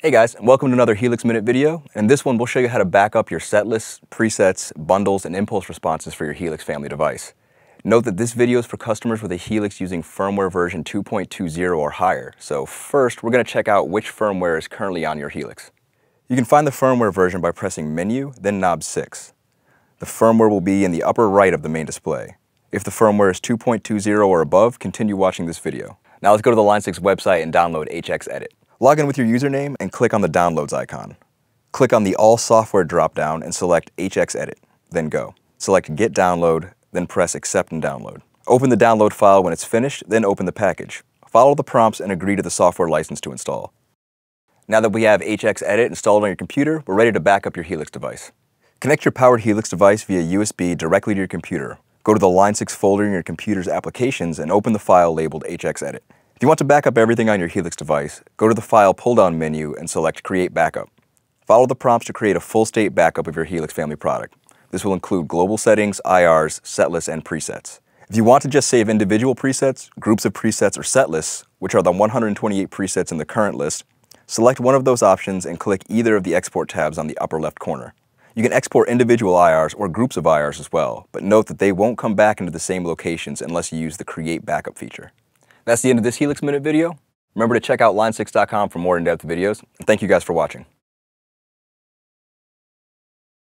Hey guys, and welcome to another Helix Minute video. In this one, we'll show you how to back up your set lists, presets, bundles, and impulse responses for your Helix family device. Note that this video is for customers with a Helix using firmware version 2.20 or higher. So first, we're going to check out which firmware is currently on your Helix. You can find the firmware version by pressing Menu, then Knob 6. The firmware will be in the upper right of the main display. If the firmware is 2.20 or above, continue watching this video. Now let's go to the Line 6 website and download HX Edit. Log in with your username and click on the Downloads icon. Click on the All Software dropdown and select HX Edit, then go. Select Get Download, then press Accept and Download. Open the download file when it's finished, then open the package. Follow the prompts and agree to the software license to install. Now that we have HX Edit installed on your computer, we're ready to back up your Helix device. Connect your powered Helix device via USB directly to your computer. Go to the Line 6 folder in your computer's applications and open the file labeled HX Edit. If you want to back up everything on your Helix device, go to the File pull-down menu and select Create Backup. Follow the prompts to create a full-state backup of your Helix family product. This will include global settings, IRs, setlists, and presets. If you want to just save individual presets, groups of presets, or setlists, which are the 128 presets in the current list, select one of those options and click either of the export tabs on the upper left corner. You can export individual IRs or groups of IRs as well, but note that they won't come back into the same locations unless you use the Create Backup feature. That's the end of this Helix Minute video. Remember to check out line6.com for more in-depth videos, thank you guys for watching.